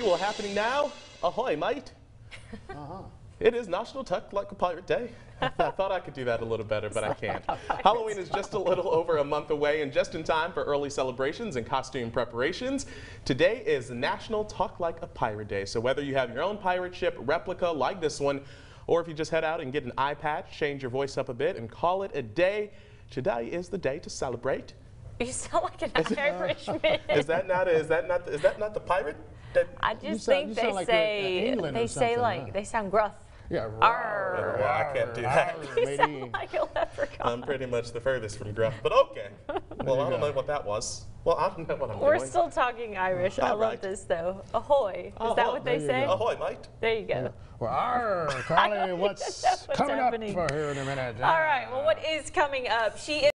Well, happening now, ahoy, mate. Uh-huh. It is National Tuck Like a Pirate Day. I thought I could do that a little better, but I can't. Halloween is just a little over a month away and just in time for early celebrations and costume preparations. Today is National Talk Like a Pirate Day, so whether you have your own pirate ship replica like this one, or if you just head out and get an eye patch, change your voice up a bit, and call it a day, today is the day to celebrate. You sound like an Irishman. Is that not? Is that not? Is that not the pirate? That, I just sound- think you they sound like you're, uh, say they say like huh? they sound gruff. Yeah. Arr. Well, I can't do that. Arr, You sound like a leprechaun. I'm pretty much the furthest from gruff, but okay. Well, I don't know what that was. Well, I don't know what I'm We're doing. still talking Irish. I All love this though. Ahoy. Is Ahoy. that what they There you say? go. Ahoy, mate. There you go. Well, arr, Carly, what's, What's coming happening? up for here in a minute? All right. Well, what is coming up? She is.